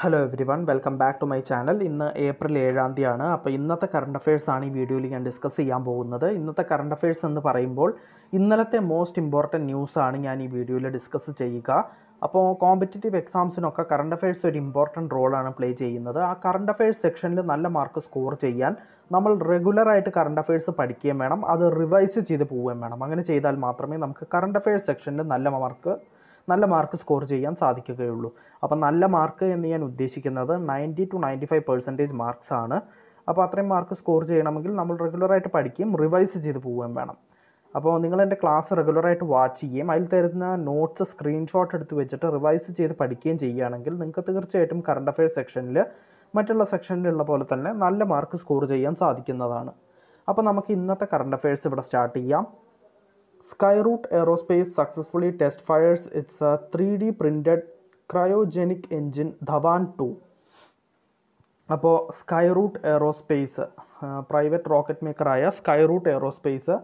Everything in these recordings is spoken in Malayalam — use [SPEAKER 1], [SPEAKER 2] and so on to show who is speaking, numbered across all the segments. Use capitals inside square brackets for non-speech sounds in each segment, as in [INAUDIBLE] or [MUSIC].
[SPEAKER 1] Hello everyone welcome back to my channel ഇന്ന് ഏപ്രിൽ ഏഴാം തീയതിയാണ്. അപ്പോൾ ഇന്നത്തെ കറണ്ട് അഫയേഴ്സാണ് ഈ വീഡിയോയിൽ ഞാൻ ഡിസ്കസ് ചെയ്യാൻ പോകുന്നത്. ഇന്നത്തെ കറണ്ട് അഫയേഴ്സ് എന്ന് പറയുമ്പോൾ ഇന്നലത്തെ മോസ്റ്റ് ഇമ്പോർട്ടന്റ് ന്യൂസാണ് ഞാൻ ഈ വീഡിയോയിൽ ഡിസ്കസ് ചെയ്യുക. അപ്പോൾ കോമ്പറ്റേറ്റീവ് എക്സാംസിനൊക്കെ കറണ്ട് അഫയേഴ്സ് ഒരു ഇമ്പോർട്ടന്റ് റോളാണ് പ്ലേ ചെയ്യുന്നത്. ആ കറണ്ട് അഫയേഴ്സ് സെക്ഷനിൽ നല്ല മാർക്ക് സ്കോർ ചെയ്യാൻ നമ്മൾ റെഗുലറായിട്ട് കറണ്ട് അഫയേഴ്സ് പഠിക്കുകയും വേണം. അത് റിവൈസ് ചെയ്ത് പോവുകയും വേണം. അങ്ങനെ ചെയ്താൽ മാത്രമേ നമുക്ക് കറണ്ട് അഫയേഴ്സ് സെക്ഷനിൽ നല്ല മാർക്ക് നല്ല മാർക്ക് സ്കോർ ചെയ്യാൻ സാധിക്കുകയുള്ളൂ. അപ്പോൾ നല്ല മാർക്ക് എന്ന് ഞാൻ ഉദ്ദേശിക്കുന്നത് ninety two ninety five percentage marks ആണ്. അപ്പോൾ അത്രയും മാർക്ക് സ്കോർ ചെയ്യണമെങ്കിൽ നമ്മൾ റെഗുലറായിട്ട് പഠിക്കുകയും റിവൈസ് ചെയ്ത് പോവുകയും വേണം. അപ്പോൾ നിങ്ങൾ എന്റെ ക്ലാസ് റെഗുലറായിട്ട് വാച്ച് ചെയ്യുകയും അതിൽ തരുന്ന നോട്ട്സ് സ്ക്രീൻഷോട്ട് എടുത്ത് വെച്ചിട്ട് റിവൈസ് ചെയ്ത് പഠിക്കുകയും ചെയ്യുകയാണെങ്കിൽ നിങ്ങൾക്ക് തീർച്ചയായിട്ടും കറണ്ട് അഫയേഴ്സ് സെക്ഷനിൽ മറ്റുള്ള സെക്ഷനിലുള്ള പോലെ തന്നെ നല്ല മാർക്ക് സ്കോർ ചെയ്യാൻ സാധിക്കുന്നതാണ്. അപ്പോൾ നമുക്ക് ഇന്നത്തെ കറണ്ട് അഫയേഴ്സ് ഇവിടെ സ്റ്റാർട്ട് ചെയ്യാം. Skyroot Aerospace successfully test fires its uh, 3D printed cryogenic engine Dhawan 2. അപ്പോൾ സ്കൈറൂട്ട് എയറോസ്പേസ് പ്രൈവറ്റ് റോക്കറ്റ് മേക്കറായ സ്കൈറൂട്ട് എയറോസ്പേസ്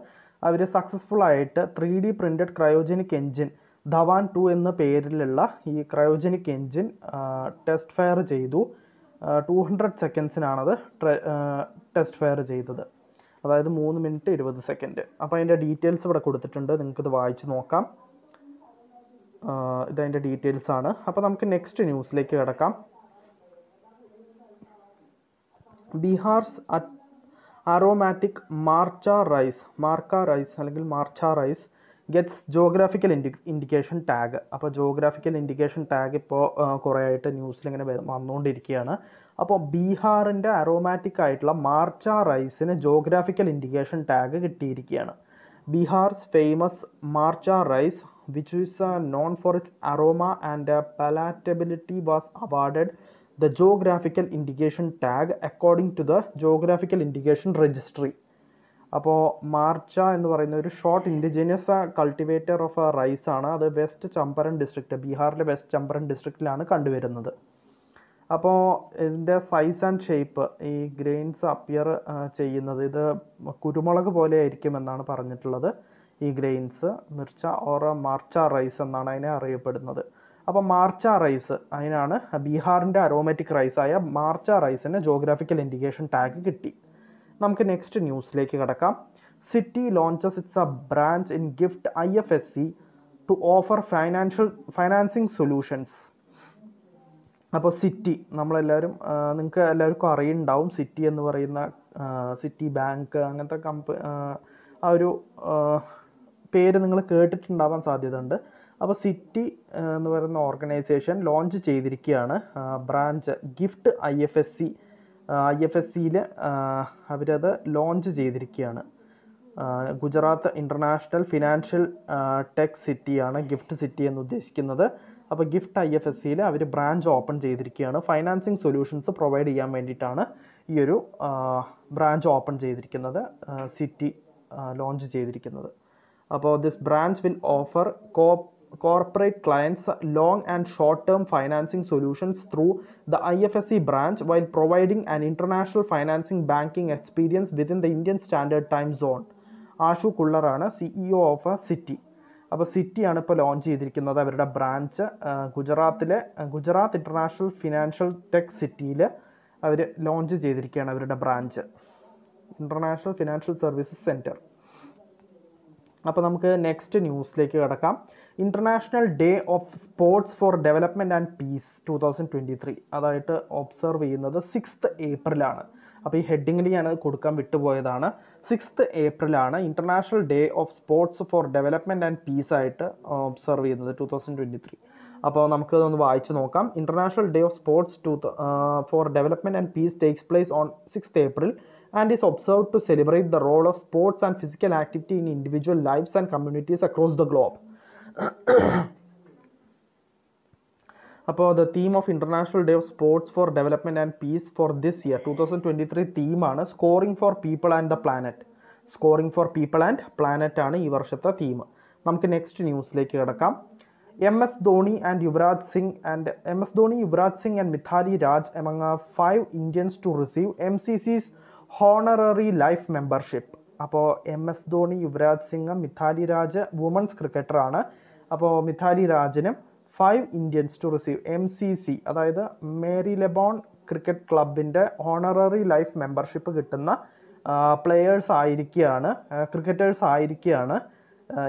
[SPEAKER 1] അവർ സക്സസ്ഫുൾ ആയിട്ട് three D printed cryogenic engine Dhawan two എന്ന പേരിലുള്ള ഈ ക്രയോജനിക് എൻജിൻ ടെസ്റ്റ് ഫയർ ചെയ്തു ടു ഹൺഡ്രഡ് സെക്കൻഡ്സിനാണത് ടെസ്റ്റ് ഫയർ ചെയ്തത് അതായത് മൂന്ന് മിനിറ്റ് ഇരുപത് സെക്കൻഡ്. അപ്പോൾ അതിന്റെ ഡീറ്റെയിൽസ് ഇവിടെ കൊടുത്തിട്ടുണ്ട്. നിങ്ങൾക്കിത് വായിച്ച് നോക്കാം. ഇതതിന്റെ ഡീറ്റെയിൽസ് ആണ്. അപ്പോൾ നമുക്ക് നെക്സ്റ്റ് ന്യൂസിലേക്ക് കിടക്കാം. Bihar's aromatic Marcha rice മാർക്ക rice അല്ലെങ്കിൽ Marcha rice gets geographical Indie indication tag അപ്പോൾ ജോഗ്രാഫിക്കൽ ഇൻഡിക്കേഷൻ ടാഗ് ഇപ്പോൾ കുറേ ആയിട്ട് ന്യൂസിൽ ഇങ്ങനെ വന്നുകൊണ്ടിരിക്കുകയാണ് അപ്പോൾ ബീഹാറിന്റെ അറോമാറ്റിക് ആയിട്ടുള്ള മാർച്ച റൈസിന് ജോഗ്രാഫിക്കൽ ഇൻഡിക്കേഷൻ ടാഗ് കിട്ടിയിരിക്കുകയാണ് Bihar's famous Marcha rice which is known for its aroma and palatability was awarded the geographical indication tag according to the geographical indication registry അപ്പോൾ മാർച്ച എന്ന് പറയുന്ന ഒരു short indigenous cultivator of rice ആണ്. അത് വെസ്റ്റ് ചമ്പരൻ ഡിസ്ട്രിക്റ്റ് ബീഹാറിലെ വെസ്റ്റ് ചമ്പരൻ ഡിസ്ട്രിക്റ്റിലാണ് കണ്ടുവരുന്നത്. അപ്പോൾ ഇതിന്റെ സൈസ് ആൻഡ് ഷേപ്പ് ഈ ഗ്രെയിൻസ് അപ്പിയർ ചെയ്യുന്നത് ഇത് കുരുമുളക് പോലെ ആയിരിക്കും എന്നാണ് പറഞ്ഞിട്ടുള്ളത്. ഈ grains Mircha or Marcha rice എന്നാണ് അതിനെ അറിയപ്പെടുന്നത്. അപ്പോൾ മാർച്ച റൈസ് അതിനാണ് ബീഹാറിന്റെ അരോമാറ്റിക് റൈസായ മാർച്ച റൈസിന് ജോഗ്രാഫിക്കൽ ഇൻഡിക്കേഷൻ ടാഗ് കിട്ടി. നമുക്ക് നെക്സ്റ്റ് ന്യൂസിലേക്ക് കിടക്കാം. Citi launches its a branch in GIFT I F S C to offer financial financing solutions അപ്പോൾ സിറ്റി നമ്മളെല്ലാവരും നിങ്ങൾക്ക് എല്ലാവർക്കും അറിയുന്നുണ്ടാവും സിറ്റി എന്ന് പറയുന്ന സിറ്റി ബാങ്ക് അങ്ങനത്തെ കമ്പ ആ ഒരു പേര് നിങ്ങൾ കേട്ടിട്ടുണ്ടാവാൻ സാധ്യതയുണ്ട്. അപ്പോൾ സിറ്റി എന്ന് പറയുന്ന ഓർഗനൈസേഷൻ ലോഞ്ച് ചെയ്തിരിക്കുകയാണ്. Branch GIFT I F S C I F S സിയിൽ അവരത് ലോഞ്ച് ചെയ്തിരിക്കുകയാണ്. ഗുജറാത്ത് ഇന്റർനാഷണൽ ഫിനാൻഷ്യൽ ടെക് സിറ്റിയാണ് ഗിഫ്റ്റ് സിറ്റി എന്ന് ഉദ്ദേശിക്കുന്നത്. അപ്പോൾ ഗിഫ്റ്റ് ഐ എഫ് എസ് സിയിൽ അവർ ബ്രാഞ്ച് ഓപ്പൺ ചെയ്തിരിക്കുകയാണ്. ഫൈനാൻസിങ് സൊല്യൂഷൻസ് പ്രൊവൈഡ് ചെയ്യാൻ വേണ്ടിയിട്ടാണ് ഈ ഒരു ബ്രാഞ്ച് ഓപ്പൺ ചെയ്തിരിക്കുന്നത് സിറ്റി ലോഞ്ച് ചെയ്തിരിക്കുന്നത്. അപ്പോൾ this branch will offer co corporate clients long and short term financing solutions through the I F S E branch while providing an international financing banking experience within the Indian standard time zone Ashu കുള്ളറാണ് CEO of a Citi അപ്പോൾ സിറ്റിയാണ് ഇപ്പോൾ ലോഞ്ച് ചെയ്തിരിക്കുന്നത് അവരുടെ ബ്രാഞ്ച് ഗുജറാത്തിലെ ഗുജറാത്ത് ഇന്റർനാഷണൽ ഫിനാൻഷ്യൽ ടെക് സിറ്റിയിൽ അവർ ലോഞ്ച് ചെയ്തിരിക്കുകയാണ് അവരുടെ branch international financial services centre അപ്പോൾ നമുക്ക് നെക്സ്റ്റ് ന്യൂസിലേക്ക് കിടക്കാം. International day of sports for development and peace two thousand twenty three അതായിട്ട് ഒബ്സർവ് ചെയ്യുന്നത് സിക്സ്ത് ഏപ്രിലാണ് അപ്പോൾ ഈ ഹെഡിങ്ങിൽ ഞാൻ കൊടുക്കാൻ വിട്ടുപോയതാണ്. Sixth ഏപ്രിലാണ് international day of sports for development and peace ആയിട്ട് ഒബ്സർവ് ചെയ്യുന്നത് ടു തൗസൻഡ് ട്വന്റി ത്രീ അപ്പോൾ നമുക്ക് ഒന്ന് വായിച്ചു നോക്കാം international day of sports to for development and peace takes place on sixth April and is observe to celebrate the role of sports and physical activity in individual lifes and communities across the globe. [COUGHS] അപ്പോൾ the theme of international day of sports for development and peace for this year two thousand twenty three തീമാണ് scoring for people and the planet scoring for people and planet ആണ് ഈ വർഷത്തെ തീം നമുക്ക് നെക്സ്റ്റ് ന്യൂസിലേക്ക് കിടക്കാം. M S Dhoni and Yuvraj Singh and M S Dhoni Yuvraj Singh and Mithali Raj among five Indians to receive M C C honorary life membership അപ്പോൾ M S Dhoni Yuvraj Singh Mithali Raj women's ക്രിക്കറ്ററാണ് അപ്പോൾ Mithali രാജനും five Indians to receive M C C അതായത് മേരി ലെബോൺ ക്രിക്കറ്റ് ക്ലബിന്റെ ഓണററി ലൈഫ് മെമ്പർഷിപ്പ് കിട്ടുന്ന പ്ലെയേഴ്സ് ആയിരിക്കുകയാണ് ക്രിക്കറ്റേഴ്സ് ആയിരിക്കുകയാണ്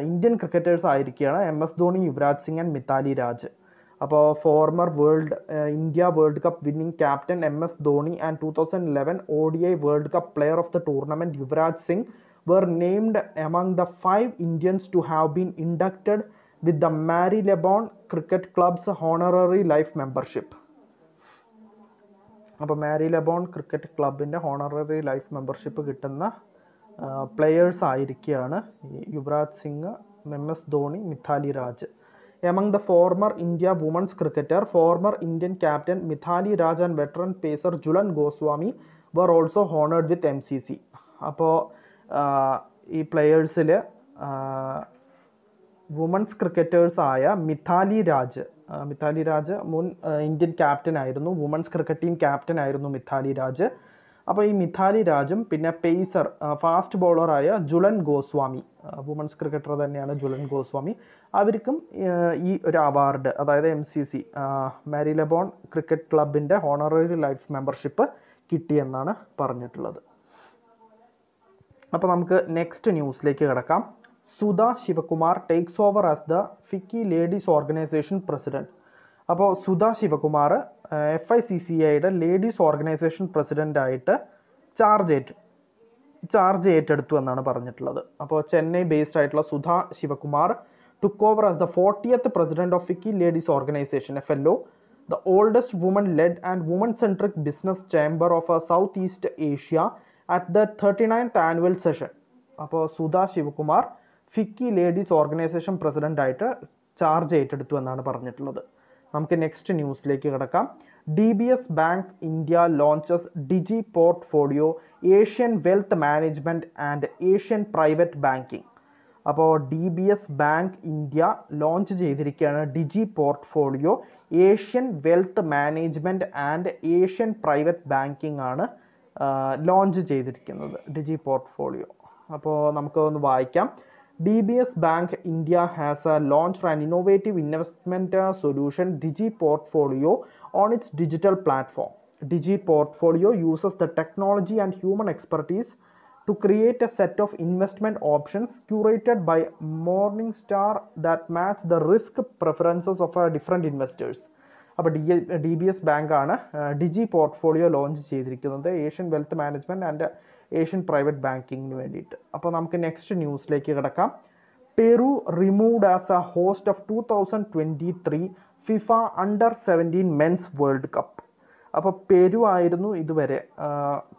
[SPEAKER 1] ഇന്ത്യൻ ക്രിക്കറ്റേഴ്സ് ആയിരിക്കുകയാണ് M S Dhoni Yuvraj Singh and Mithali Raj. അപ്പോൾ former world India world cup winning captain M S Dhoni and two thousand eleven O D I world cup player of the tournament Yuvraj Singh were named among the five Indians to have been inducted with the Mary Lebon Cricket Club's honorary life membership. അപ്പോൾ മാരി ലെബോൺ ക്രിക്കറ്റ് ക്ലബിന്റെ ഹോണററി ലൈഫ് മെമ്പർഷിപ്പ് കിട്ടുന്ന പ്ലെയേഴ്സ് ആയിരിക്കുകയാണ് Yuvraj Singh M S Dhoni Mithali Raj among the former India women's cricketer former Indian captain Mithali Raj and veteran pacer Jhulan Goswami were also honoured with M C C അപ്പോൾ ഈ പ്ലെയേഴ്സിൽ വുമൺസ് ക്രിക്കറ്റേഴ്സ് ആയ മിഥാലി രാജ് മിഥാലി രാജ് മുൻ ഇന്ത്യൻ ക്യാപ്റ്റൻ ആയിരുന്നു. വുമൺസ് ക്രിക്കറ്റ് ടീം ക്യാപ്റ്റൻ ആയിരുന്നു മിഥാലി രാജ്. അപ്പോൾ ഈ മിഥാലി രാജും പിന്നെ പേസർ ഫാസ്റ്റ് ബോളറായ ജുലൻ ഗോസ്വാമി വുമൺസ് ക്രിക്കറ്റർ തന്നെയാണ് ജുലൻ ഗോസ്വാമി. അവർക്കും ഈ ഒരു അവാർഡ് അതായത് M C C Marylebone cricket ക്ലബിന്റെ ഹോണററി ലൈഫ് മെമ്പർഷിപ്പ് കിട്ടിയെന്നാണ് പറഞ്ഞിട്ടുള്ളത്. അപ്പോൾ നമുക്ക് നെക്സ്റ്റ് ന്യൂസിലേക്ക് കിടക്കാം. Sudha Sivakumar takes over as the FICCI ladies organisation president അപ്പോൾ Sudha Sivakumar F I C C ഐയുടെ ലേഡീസ് ഓർഗനൈസേഷൻ പ്രസിഡന്റായിട്ട് ചാർജ് ഏറ്റു ചാർജ് ഏറ്റെടുത്തു എന്നാണ് പറഞ്ഞിട്ടുള്ളത്. അപ്പോൾ ചെന്നൈ ബേസ്ഡ് ആയിട്ടുള്ള Sudha Sivakumar took over as the fortieth president of FICCI ladies organisation F L O the oldest woman led and woman centric business chamber of South East Asia at the thirty ninth annual session അപ്പോൾ Sudha Sivakumar FICCI ladies organisation പ്രസിഡന്റായിട്ട് charge ഏറ്റെടുത്തു എന്നാണ് പറഞ്ഞിട്ടുള്ളത്. നമുക്ക് നെക്സ്റ്റ് ന്യൂസിലേക്ക് കിടക്കാം. D B S bank India launches digi portfolio Asian wealth management and Asian private banking അപ്പോൾ D B S bank India launch ചെയ്തിരിക്കുകയാണ് digi portfolio Asian wealth management and Asian private banking ആണ് ലോഞ്ച് ചെയ്തിരിക്കുന്നത് ഡിജി പോർട്ട്ഫോളിയോ അപ്പോൾ നമുക്ക് ഒന്ന് വായിക്കാം. D B S bank India has launch and innovative investment solution digi portfolio on its digital platform digi portfolio uses the technology and human expertise to create a set of investment options curated by Morningstar that match the risk preferences of uh, different investors. അപ്പോൾ ഡി ഡി ബി എസ് ബാങ്കാണ് ഡിജി പോർട്ട്ഫോളിയോ ലോഞ്ച് ചെയ്തിരിക്കുന്നത് Asian wealth management and Asian private ബാങ്കിങ്ങിന് വേണ്ടിയിട്ട്. അപ്പോൾ നമുക്ക് നെക്സ്റ്റ് ന്യൂസിലേക്ക് കിടക്കാം. Peru removed as a host of two thousand twenty three FIFA under seventeen men's world cup. അപ്പോൾ പെരു ആയിരുന്നു ഇതുവരെ.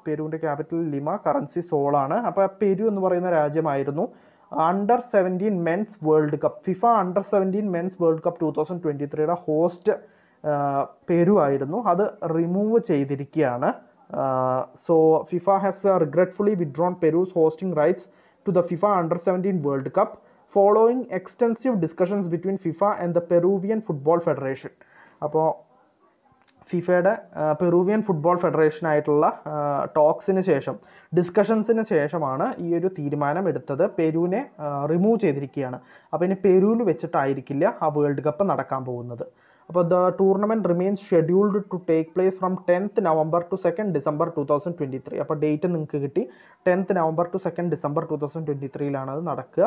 [SPEAKER 1] പെരുവിന്റെ ക്യാപിറ്റൽ ലിമ കറൻസി സോളാണ് അപ്പോൾ പെരു എന്ന് പറയുന്ന രാജ്യമായിരുന്നു under seventeen men's world cup. FIFA under seventeen men's world cup two thousand twenty ത്രീയുടെ ഹോസ്റ്റ് പെരു ആയിരുന്നു. അത് റിമൂവ് ചെയ്തിരിക്കുകയാണ്. So FIFA has regretfully withdrawn Peru's hosting rights to the FIFA under seventeen world cup following extensive discussions between FIFA and the Peruvian football federation അപ്പോൾ ഫിഫയുടെ പെറൂവിയൻ ഫുട്ബോൾ ഫെഡറേഷനായിട്ടുള്ള ടോക്സിന് ശേഷം ഡിസ്കഷൻസിന് ശേഷമാണ് ഈ ഒരു തീരുമാനം എടുത്തത്. പെരുവിനെ റിമൂവ് ചെയ്തിരിക്കുകയാണ്. അപ്പോൾ ഇനി പെരുവിൽ വെച്ചിട്ടായിരിക്കില്ല ആ വേൾഡ് കപ്പ് നടക്കാൻ പോകുന്നത്. അപ്പോൾ the tournament remains scheduled to take place from tenth November to second December two thousand twenty three അപ്പോൾ ഡേറ്റ് നിങ്ങൾക്ക് കിട്ടി. Tenth November to second December two thousand twenty ത്രീയിലാണ് അത് നടക്കുക.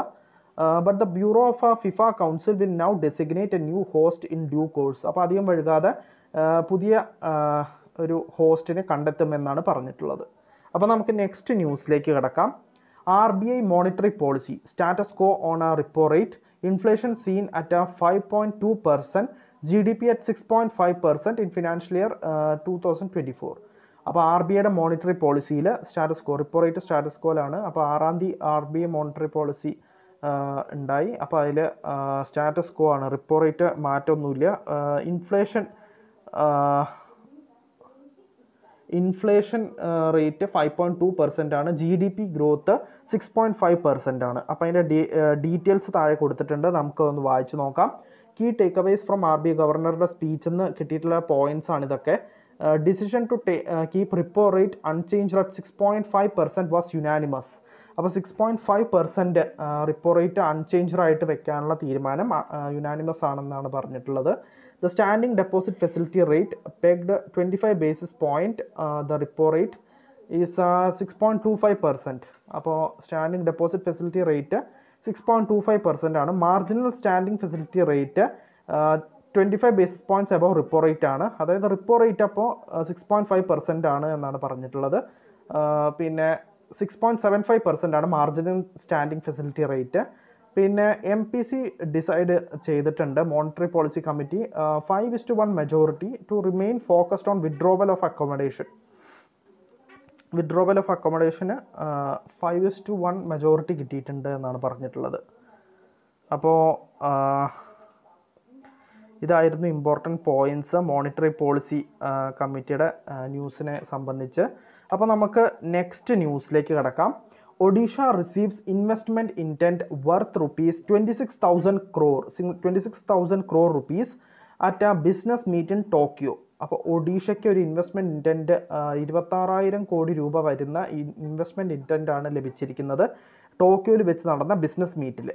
[SPEAKER 1] But the bureau of FIFA council will now designate a new host in due course അപ്പോൾ അധികം വഴുകാതെ പുതിയ ഒരു ഹോസ്റ്റിനെ കണ്ടെത്തുമെന്നാണ് പറഞ്ഞിട്ടുള്ളത്. അപ്പോൾ നമുക്ക് നെക്സ്റ്റ് ന്യൂസിലേക്ക് കിടക്കാം. R B I monetary policy status quo on ah repo rate inflation seen at five point two percent G D P at six point five percent in financial year two thousand twenty four അപ്പോൾ ആർ ബി ഐയുടെ monetary പോളിസിയിൽ status quo repo rate status കോലാണ് അപ്പോൾ ആറാം തീയതി R B I monetary policy ഉണ്ടായി. അപ്പോൾ അതിൽ സ്റ്റാറ്റസ് കോ ആണ്. റിപ്പോ റേറ്റ് മാറ്റമൊന്നുമില്ല inflation inflation rate five point two percent ആണ്. G D P growth six point five percent ആണ്. അപ്പോൾ അതിന്റെ ഡീറ്റെയിൽസ് താഴെ കൊടുത്തിട്ടുണ്ട്. നമുക്ക് ഒന്ന് വായിച്ച് നോക്കാം. Key takeaways from R B ഗവർണറുടെ സ്പീച്ചിൽ നിന്ന് കിട്ടിയിട്ടുള്ള പോയിന്റ്സ് ആണ് ഇതൊക്കെ. Decision to keep repo rate unchanged at six point five percent was unanimous അപ്പോൾ six point five percent repo rate unchanged ആയിട്ട് വെക്കാനുള്ള തീരുമാനം യുനാനിമസ് ആണെന്നാണ് പറഞ്ഞിട്ടുള്ളത്. The standing deposit facility rate pegged twenty five basis point the repo rate is six point two five percent അപ്പോൾ standing deposit facility rate six point two five percent ആണ്. Marginal standing facility rate twenty five basis points above repo rate ആണ്. അതായത് റിപ്പോ റേറ്റ് അപ്പോൾ സിക്സ് പോയിന്റ് ഫൈവ് പെർസെന്റ് ആണ് എന്നാണ് പറഞ്ഞിട്ടുള്ളത്. പിന്നെ six point seven five percent ആണ് മാർജിനൽ സ്റ്റാൻഡിംഗ് ഫെസിലിറ്റി റേറ്റ് പിന്നെ എം പി സി ഡിസൈഡ് ചെയ്തിട്ടുണ്ട് monetary policy committee five is to one majority to remain focused on withdrawal of accommodation withdrawal of അക്കോമഡേഷന് five is to one majority കിട്ടിയിട്ടുണ്ട് എന്നാണ് പറഞ്ഞിട്ടുള്ളത്. അപ്പോൾ ഇതായിരുന്നു ഇമ്പോർട്ടന്റ് പോയിന്റ്സ് മോണിറ്ററി പോളിസി കമ്മിറ്റിയുടെ ന്യൂസിനെ സംബന്ധിച്ച്. അപ്പോൾ നമുക്ക് നെക്സ്റ്റ് ന്യൂസിലേക്ക് കിടക്കാം. Odisha receives investment intent worth rupees twenty six thousand crore twenty six thousand crore rupees at a business meet in Tokyo അപ്പോൾ ഒഡീഷയ്ക്ക് ഒരു ഇൻവെസ്റ്റ്മെന്റ് ഇന്റന്റ് ഇരുപത്താറായിരം കോടി രൂപ വരുന്ന ഇൻവെസ്റ്റ്മെന്റ് ഇന്റന്റ് ആണ് ലഭിച്ചിരിക്കുന്നത്. ടോക്കിയോയിൽ വെച്ച് നടന്ന ബിസിനസ് മീറ്റിൽ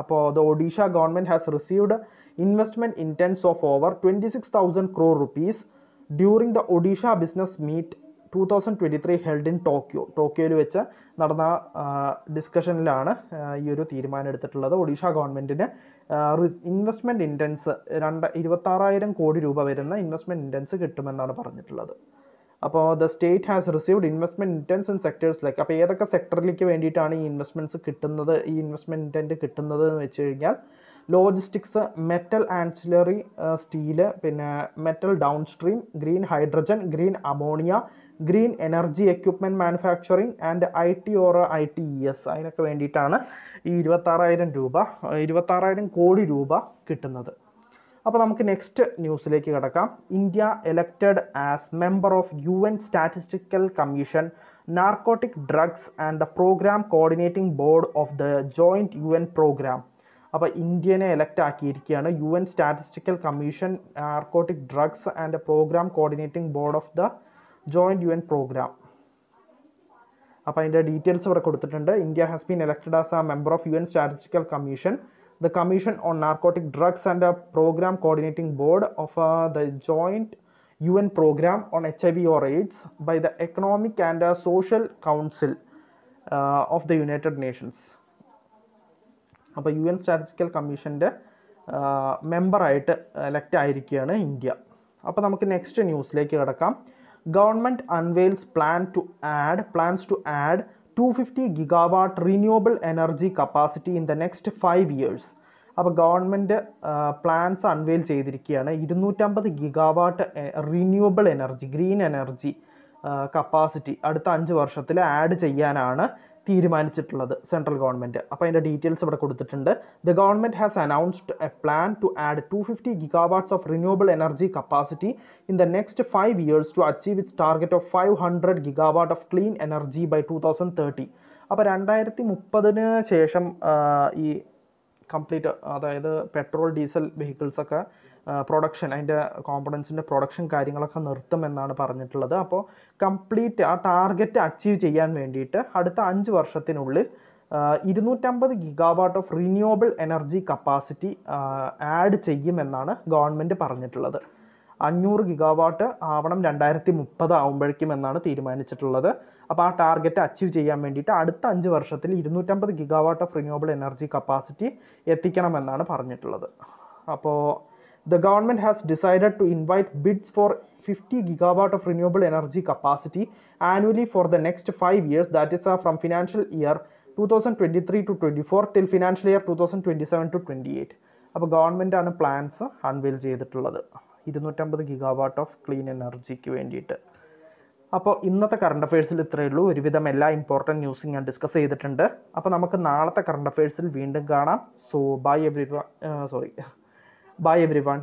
[SPEAKER 1] അപ്പോൾ the Odisha government has received investment intents of over twenty six thousand crore rupees during the Odisha business meet two thousand twenty three held in Tokyo ടോക്കിയോയിൽ വെച്ച് നടന്ന ഡിസ്കഷനിലാണ് ഈ ഒരു തീരുമാനം എടുത്തിട്ടുള്ളത്. ഒഡീഷ ഗവൺമെന്റിന് ഇൻവെസ്റ്റ്മെന്റ് ഇന്റൻസ് രണ്ട് ഇരുപത്താറായിരം കോടി രൂപ വരുന്ന ഇൻവെസ്റ്റ്മെന്റ് ഇന്റൻസ് കിട്ടുമെന്നാണ് പറഞ്ഞിട്ടുള്ളത്. അപ്പോൾ the state has received investment intents in sectors like അപ്പോൾ ഏതൊക്കെ സെക്ടറിലേക്ക് വേണ്ടിയിട്ടാണ് ഈ ഇൻവെസ്റ്റ്മെന്റ്സ് കിട്ടുന്നത് ഈ ഇൻവെസ്റ്റ്മെന്റ് ഇന്റന്റ് കിട്ടുന്നത് എന്ന് വെച്ച് കഴിഞ്ഞാൽ ലോജിസ്റ്റിക്സ് മെറ്റൽ ആൻസിലറി സ്റ്റീൽ പിന്നെ metal downstream green hydrogen green ammonia green energy equipment manufacturing and I T or I T E S അതിനൊക്കെ വേണ്ടിയിട്ടാണ് ഈ ഇരുപത്താറായിരം രൂപ ഇരുപത്താറായിരം കോടി രൂപ കിട്ടുന്നത്. അപ്പോൾ നമുക്ക് നെക്സ്റ്റ് ന്യൂസിലേക്ക് കിടക്കാം. India elected as member of U N statistical commission narcotic drugs and the programme coordinating board of the joint U N programme അപ്പോൾ ഇന്ത്യനെ elect ആക്കിയിരിക്കുകയാണ്. U N statistical commission narcotic drugs and programme coordinating board of the joint U N programme അപ്പോൾ അതിന്റെ ഡീറ്റെയിൽസ് ഇവിടെ കൊടുത്തിട്ടുണ്ട്. India has been elected as a member of U N statistical commission the commission on Narcotic drugs and a Program Coordinating Board of the the Joint UN Program on HIV or AIDS by the Economic and economic Social Council council of the United Nations. അപ്പോൾ യു എൻ സ്റ്റാറ്റിസ്റ്റിക്കൽ കമ്മീഷന്റെ മെമ്പറായിട്ട് എലക്റ്റ് ആയിരിക്കുകയാണ് ഇന്ത്യ. അപ്പോൾ നമുക്ക് നെക്സ്റ്റ് ന്യൂസിലേക്ക് കിടക്കാം. Government unveils plan to add plans to add two fifty gigawatt renewable energy capacity in the next five years അപ്പോൾ ഗവൺമെന്റ് പ്ലാൻസ് അൺവെയിൽ ചെയ്തിരിക്കുകയാണ്. ഇരുന്നൂറ്റമ്പത് gigawatt renewable energy green energy capacity അടുത്ത അഞ്ച് വർഷത്തിൽ ആഡ് ചെയ്യാനാണ് തീരുമാനിച്ചിട്ടുള്ളത് സെൻട്രൽ ഗവൺമെന്റ് അപ്പോൾ അതിന്റെ ഡീറ്റെയിൽസ് ഇവിടെ കൊടുത്തിട്ടുണ്ട്. The government has announced a plan to add two fifty gigawatts of renewable energy capacity in the next five years to achieve its target of five hundred gigawatt of clean energy by two thousand thirty അപ്പോൾ രണ്ടായിരത്തി മുപ്പതിന് ശേഷം ഈ കംപ്ലീറ്റ് അതായത് പെട്രോൾ ഡീസൽ വെഹിക്കിൾസൊക്കെ പ്രൊഡക്ഷൻ അതിന്റെ കോമ്പണൻസിന്റെ പ്രൊഡക്ഷൻ കാര്യങ്ങളൊക്കെ നിർത്തും എന്നാണ് പറഞ്ഞിട്ടുള്ളത്. അപ്പോൾ കംപ്ലീറ്റ് ആ ടാർഗറ്റ് അച്ചീവ് ചെയ്യാൻ വേണ്ടിയിട്ട് അടുത്ത അഞ്ച് വർഷത്തിനുള്ളിൽ ഇരുന്നൂറ്റമ്പത് gigawatt of renewable energy capacity add ചെയ്യുമെന്നാണ് ഗവൺമെന്റ് പറഞ്ഞിട്ടുള്ളത്. അഞ്ഞൂറ് ഗിഗാവാട്ട് ആവണം രണ്ടായിരത്തി മുപ്പത് ആകുമ്പോഴേക്കും എന്നാണ് തീരുമാനിച്ചിട്ടുള്ളത്. അപ്പോൾ ആ ടാർഗറ്റ് അച്ചീവ് ചെയ്യാൻ വേണ്ടിയിട്ട് അടുത്ത അഞ്ച് വർഷത്തിൽ ഇരുന്നൂറ്റമ്പത് gigawatt of renewable energy capacity എത്തിക്കണമെന്നാണ് പറഞ്ഞിട്ടുള്ളത്. അപ്പോൾ for fifty gigawatt of renewable energy capacity annually for the next five years that is from financial year two thousand twenty three to twenty four till financial year two thousand twenty seven to twenty eight അപ്പോൾ ഗവൺമെന്റാണ് പ്ലാൻസ് അൺവീൽ ചെയ്തിട്ടുള്ളത്. ഇരുന്നൂറ്റമ്പത് ഗിഗാവാട്ട് ഓഫ് ക്ലീൻ എനർജിക്ക് വേണ്ടിയിട്ട്. അപ്പോൾ ഇന്നത്തെ കറണ്ട് അഫയേഴ്സിൽ ഇത്രയേ ഉള്ളൂ. ഒരുവിധം എല്ലാ ഇമ്പോർട്ടന്റ് ന്യൂസും ഞാൻ ഡിസ്കസ് ചെയ്തിട്ടുണ്ട്. അപ്പോൾ നമുക്ക് നാളത്തെ കറണ്ട് അഫയേഴ്സിൽ വീണ്ടും കാണാം. So bye every sorry bye everyone